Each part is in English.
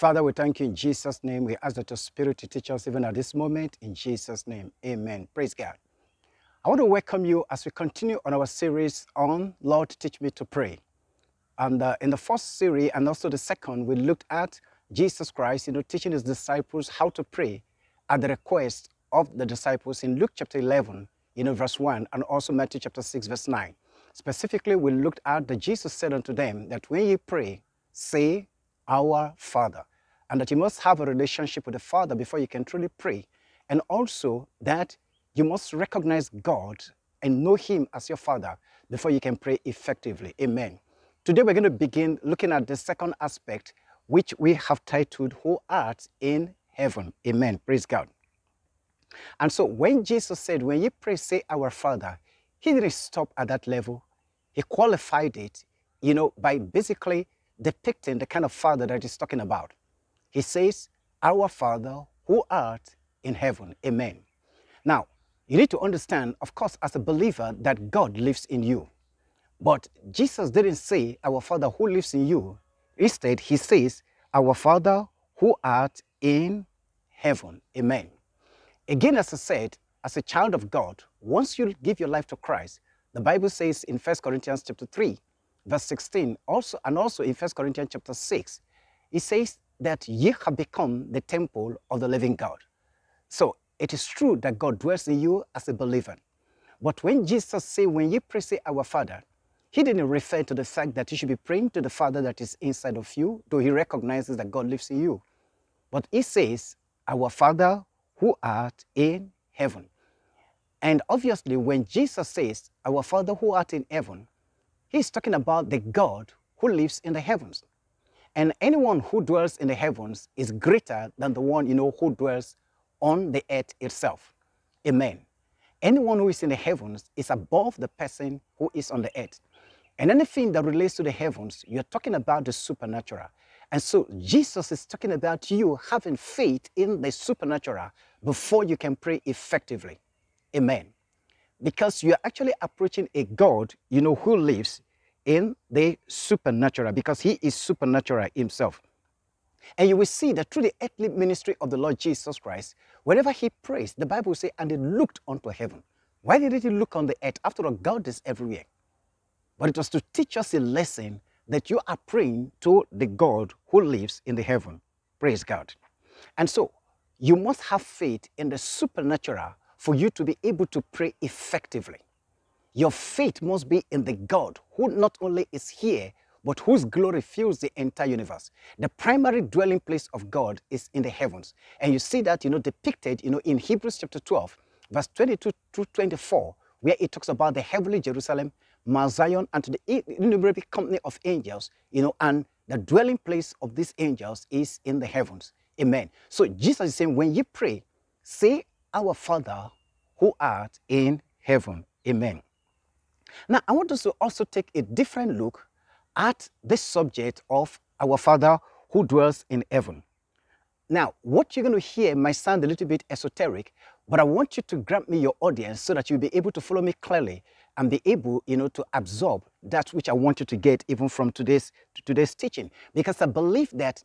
Father, we thank you in Jesus' name. We ask that your spirit to teach us even at this moment. In Jesus' name, amen. Praise God. I want to welcome you as we continue on our series on Lord, Teach Me to Pray. And uh, in the first series and also the second, we looked at Jesus Christ, you know, teaching his disciples how to pray at the request of the disciples in Luke chapter 11, you know, verse 1, and also Matthew chapter 6, verse 9. Specifically, we looked at that Jesus said unto them that when you pray, say, Our Father, and that you must have a relationship with the Father before you can truly pray, and also that you must recognize God and know Him as your Father before you can pray effectively. Amen. Today, we're going to begin looking at the second aspect, which we have titled, Who Art in Heaven. Amen. Praise God. And so, when Jesus said, When you pray, say, Our Father, he didn't stop at that level. He qualified it, you know, by basically depicting the kind of father that he's talking about. He says, Our Father who art in heaven. Amen. Now, you need to understand, of course, as a believer, that God lives in you. But Jesus didn't say, Our Father who lives in you. Instead, he says, Our Father who art in heaven. Amen. Again, as I said, as a child of God, once you give your life to Christ, the Bible says in 1 Corinthians chapter 3, verse 16, also, and also in 1 Corinthians chapter 6, it says that ye have become the temple of the living God. So it is true that God dwells in you as a believer. But when Jesus said, when ye pray, say, Our Father, he didn't refer to the fact that you should be praying to the Father that is inside of you, though he recognizes that God lives in you. But he says, Our Father who art in heaven. And obviously, when Jesus says, Our Father who art in heaven, he's talking about the God who lives in the heavens. And anyone who dwells in the heavens is greater than the one, you know, who dwells on the earth itself. Amen. Anyone who is in the heavens is above the person who is on the earth. And anything that relates to the heavens, you're talking about the supernatural. And so Jesus is talking about you having faith in the supernatural before you can pray effectively. Amen. Because you're actually approaching a God, you know, who lives in the supernatural because he is supernatural himself. And you will see that through the earthly ministry of the Lord Jesus Christ, whenever he prays, the Bible says, and he looked unto heaven. Why did he look on the earth? After all, God is everywhere. But it was to teach us a lesson that you are praying to the God who lives in the heaven. Praise God. And so you must have faith in the supernatural for you to be able to pray effectively. Your faith must be in the God who not only is here, but whose glory fills the entire universe. The primary dwelling place of God is in the heavens. And you see that, you know, depicted, you know, in Hebrews chapter 12, verse 22 to 24, where it talks about the heavenly Jerusalem, Mount Zion, and to the innumerable company of angels, you know, and the dwelling place of these angels is in the heavens. Amen. So Jesus is saying, when you pray, say, Our Father who art in heaven. Amen. Now, I want us to also take a different look at this subject of our Father who dwells in heaven. Now, what you're going to hear might sound a little bit esoteric, but I want you to grant me your audience so that you'll be able to follow me clearly and be able, you know, to absorb that which I want you to get even from today's, today's teaching. Because I believe that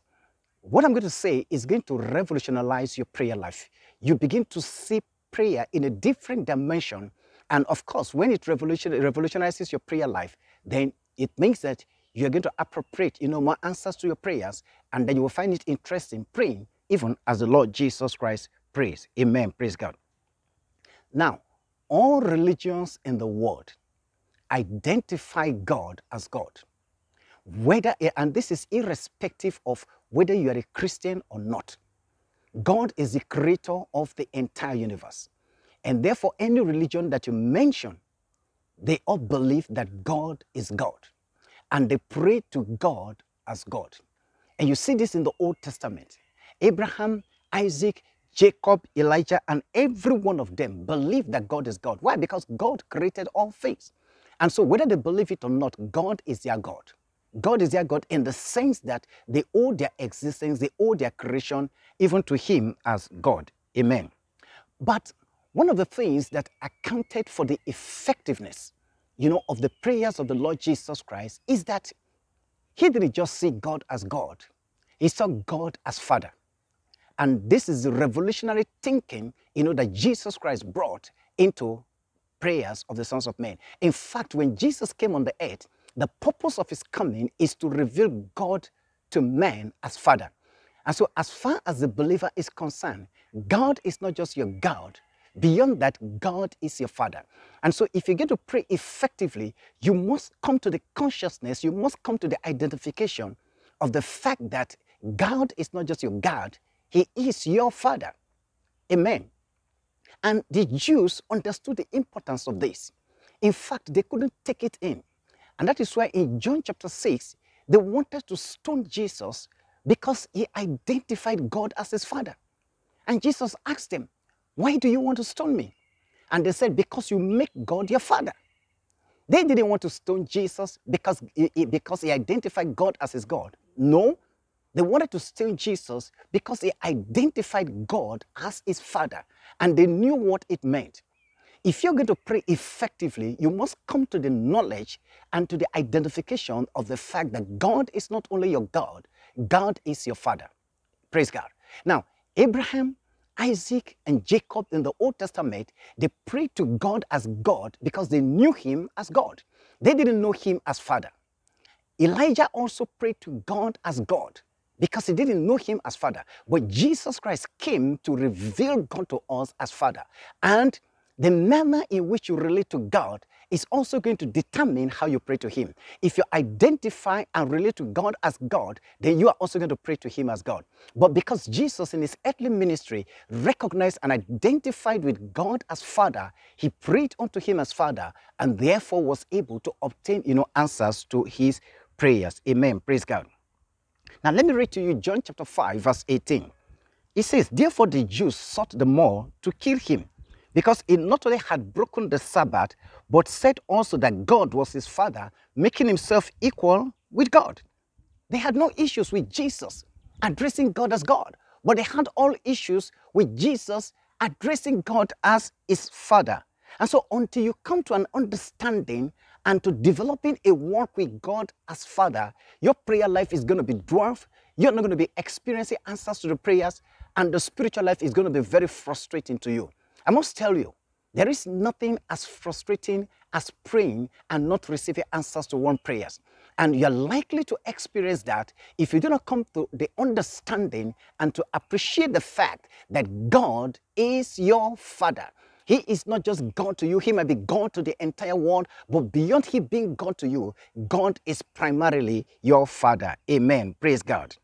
what I'm going to say is going to revolutionize your prayer life. You begin to see prayer in a different dimension. And of course, when it revolution, revolutionizes your prayer life, then it means that you're going to appropriate, you know, more answers to your prayers, and then you will find it interesting praying, even as the Lord Jesus Christ prays. Amen. Praise God. Now, all religions in the world identify God as God. Whether, and this is irrespective of whether you are a Christian or not. God is the creator of the entire universe. And therefore, any religion that you mention, they all believe that God is God. And they pray to God as God. And you see this in the Old Testament. Abraham, Isaac, Jacob, Elijah, and every one of them believe that God is God. Why? Because God created all things. And so, whether they believe it or not, God is their God. God is their God in the sense that they owe their existence, they owe their creation even to Him as God. Amen. But one of the things that accounted for the effectiveness, you know, of the prayers of the Lord Jesus Christ is that He didn't just see God as God. He saw God as Father. And this is the revolutionary thinking, you know, that Jesus Christ brought into prayers of the sons of men. In fact, when Jesus came on the earth, the purpose of his coming is to reveal God to man as Father. And so, as far as the believer is concerned, God is not just your God. Beyond that, God is your Father. And so, if you get to pray effectively, you must come to the consciousness, you must come to the identification of the fact that God is not just your God, He is your Father. Amen. And the Jews understood the importance of this. In fact, they couldn't take it in. And that is why in John chapter 6, they wanted to stone Jesus because he identified God as his father. And Jesus asked them, Why do you want to stone me? And they said, Because you make God your father. They didn't want to stone Jesus because he, because he identified God as his God. No, they wanted to stone Jesus because he identified God as his father and they knew what it meant. If you're going to pray effectively, you must come to the knowledge and to the identification of the fact that God is not only your God, God is your Father. Praise God. Now, Abraham, Isaac, and Jacob in the Old Testament, they prayed to God as God because they knew Him as God. They didn't know Him as Father. Elijah also prayed to God as God because he didn't know him as father. But Jesus Christ came to reveal God to us as father. And the manner in which you relate to God is also going to determine how you pray to Him. If you identify and relate to God as God, then you are also going to pray to Him as God. But because Jesus in His earthly ministry recognized and identified with God as Father, He prayed unto Him as Father and therefore was able to obtain, you know, answers to His prayers. Amen. Praise God. Now let me read to you John chapter 5, verse 18. It says, Therefore the Jews sought the more to kill him because he not only had broken the Sabbath, but said also that God was his father, making himself equal with God. They had no issues with Jesus addressing God as God, but they had all issues with Jesus addressing God as his father. And so, until you come to an understanding and to developing a walk with God as Father, your prayer life is going to be dwarfed. You're not going to be experiencing answers to the prayers, and the spiritual life is going to be very frustrating to you. I must tell you, there is nothing as frustrating as praying and not receiving answers to one prayers. And you're likely to experience that if you do not come to the understanding and to appreciate the fact that God is your Father. He is not just God to you, He might be God to the entire world, but beyond He being God to you, God is primarily your Father. Amen. Praise God.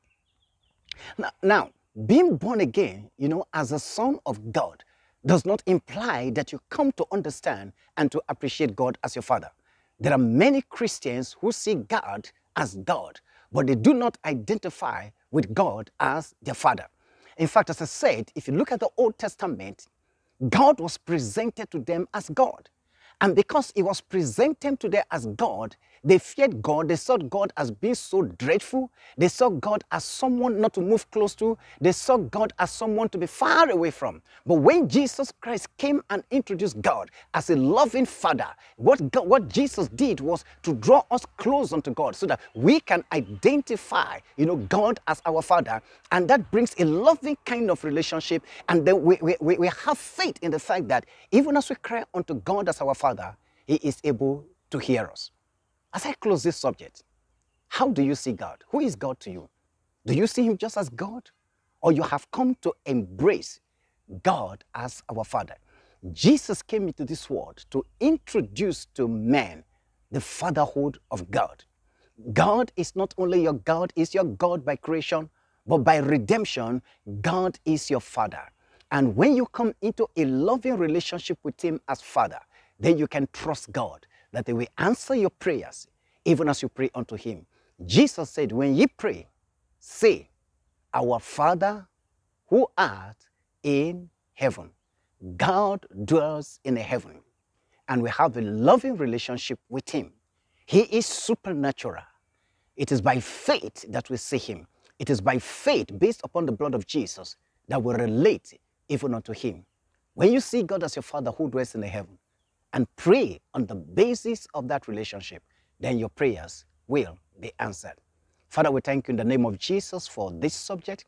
Now, now being born again, you know, as a son of God, does not imply that you come to understand and to appreciate God as your Father. There are many Christians who see God as God, but they do not identify with God as their Father. In fact, as I said, if you look at the Old Testament, God was presented to them as God. And because he was presented to them as God, they feared God. They saw God as being so dreadful. They saw God as someone not to move close to. They saw God as someone to be far away from. But when Jesus Christ came and introduced God as a loving Father, what, God, what Jesus did was to draw us close unto God so that we can identify, you know, God as our Father. And that brings a loving kind of relationship. And then we, we, we have faith in the fact that even as we cry unto God as our Father, He is able to hear us. As I close this subject, how do you see God? Who is God to you? Do you see Him just as God? Or you have come to embrace God as our Father? Jesus came into this world to introduce to man the fatherhood of God. God is not only your God, is your God by creation, but by redemption, God is your Father. And when you come into a loving relationship with Him as Father, then you can trust God that He will answer your prayers even as you pray unto Him. Jesus said, When ye pray, say, Our Father who art in heaven. God dwells in the heaven, and we have a loving relationship with Him. He is supernatural. It is by faith that we see Him. It is by faith, based upon the blood of Jesus, that we relate even unto Him. When you see God as your Father who dwells in the heaven, and pray on the basis of that relationship, then your prayers will be answered. Father, we thank you in the name of Jesus for this subject.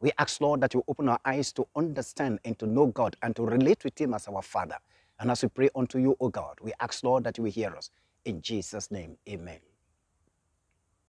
We ask, Lord, that you open our eyes to understand and to know God and to relate with Him as our Father. And as we pray unto you, O God, we ask, Lord, that you will hear us. In Jesus' name, amen.